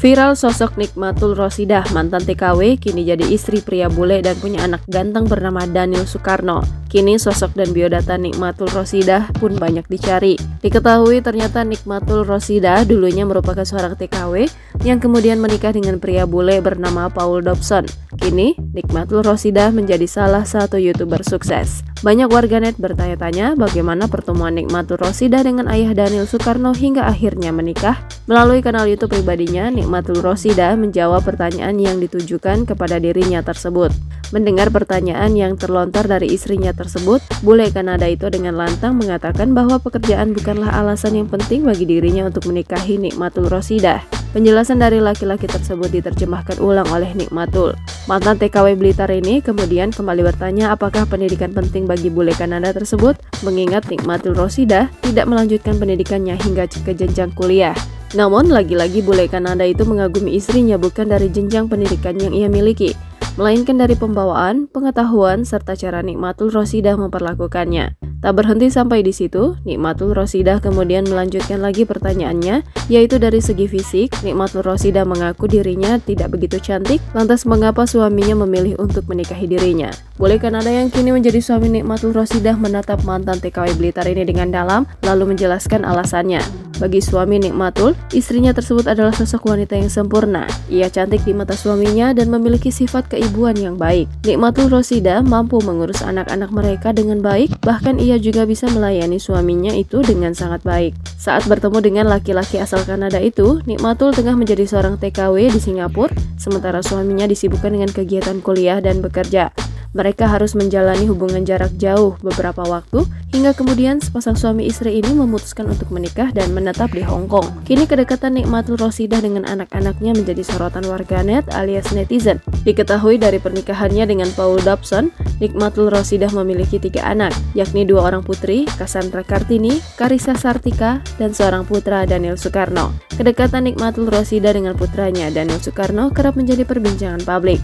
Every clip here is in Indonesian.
Viral sosok Nikmatul Rosidah, mantan TKW, kini jadi istri pria bule dan punya anak ganteng bernama Daniel Soekarno. Kini sosok dan biodata Nikmatul Rosidah pun banyak dicari. Diketahui ternyata Nikmatul Rosidah dulunya merupakan seorang TKW yang kemudian menikah dengan pria bule bernama Paul Dobson. Kini, Nikmatul Rosidah menjadi salah satu YouTuber sukses. Banyak warganet bertanya-tanya bagaimana pertemuan Nikmatul Rosida dengan ayah Daniel Soekarno hingga akhirnya menikah. Melalui kanal YouTube pribadinya, Nikmatul Rosida menjawab pertanyaan yang ditujukan kepada dirinya tersebut. Mendengar pertanyaan yang terlontar dari istrinya tersebut, bule Kanada itu dengan lantang mengatakan bahwa pekerjaan bukanlah alasan yang penting bagi dirinya untuk menikahi Nikmatul Rosida. Penjelasan dari laki-laki tersebut diterjemahkan ulang oleh Nikmatul. Mantan TKW Blitar ini kemudian kembali bertanya apakah pendidikan penting bagi bule Kanada tersebut, mengingat Nikmatul Rosida tidak melanjutkan pendidikannya hingga ke jenjang kuliah. Namun, lagi-lagi bule Kanada itu mengagumi istrinya bukan dari jenjang pendidikan yang ia miliki, melainkan dari pembawaan, pengetahuan, serta cara Nikmatul Rosidah memperlakukannya. Tak berhenti sampai di situ, Nikmatul Rosidah kemudian melanjutkan lagi pertanyaannya, yaitu dari segi fisik, Nikmatul Rosidah mengaku dirinya tidak begitu cantik, lantas mengapa suaminya memilih untuk menikahi dirinya? Boleh Kanada yang kini menjadi suami Nikmatul Rosidah menatap mantan TKW Blitar ini dengan dalam, lalu menjelaskan alasannya. Bagi suami Nikmatul, istrinya tersebut adalah sosok wanita yang sempurna. Ia cantik di mata suaminya dan memiliki sifat keibuan yang baik. Nikmatul Rosida mampu mengurus anak-anak mereka dengan baik, bahkan ia juga bisa melayani suaminya itu dengan sangat baik. Saat bertemu dengan laki-laki asal Kanada itu, Nikmatul tengah menjadi seorang TKW di Singapura, sementara suaminya disibukkan dengan kegiatan kuliah dan bekerja. Mereka harus menjalani hubungan jarak jauh beberapa waktu hingga kemudian sepasang suami istri ini memutuskan untuk menikah dan menetap di Hong Kong. Kini kedekatan Nikmatul Rosidah dengan anak-anaknya menjadi sorotan warganet alias netizen. Diketahui dari pernikahannya dengan Paul Dobson, Nikmatul Rosidah memiliki tiga anak, yakni dua orang putri, Cassandra Kartini, Karisa Sartika, dan seorang putra Daniel Soekarno. Kedekatan Nikmatul Rosidah dengan putranya Daniel Soekarno kerap menjadi perbincangan publik.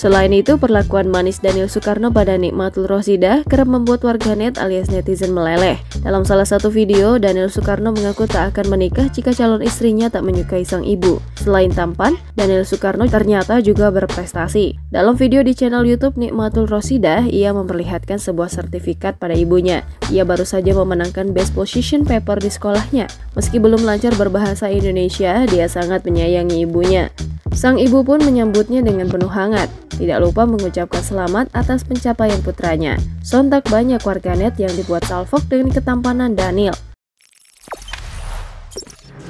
Selain itu, perlakuan manis Daniel Soekarno pada Nikmatul Rosida kerap membuat warganet alias netizen meleleh. Dalam salah satu video, Daniel Soekarno mengaku tak akan menikah jika calon istrinya tak menyukai sang ibu. Selain tampan, Daniel Soekarno ternyata juga berprestasi. Dalam video di channel YouTube Nikmatul Rosida, ia memperlihatkan sebuah sertifikat pada ibunya. Ia baru saja memenangkan Best Position Paper di sekolahnya. Meski belum lancar berbahasa Indonesia, dia sangat menyayangi ibunya. Sang ibu pun menyambutnya dengan penuh hangat. Tidak lupa mengucapkan selamat atas pencapaian putranya. Sontak banyak warganet yang dibuat salfok dengan ketampanan Daniel.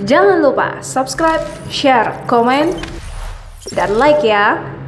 Jangan lupa subscribe, share, komen, dan like ya.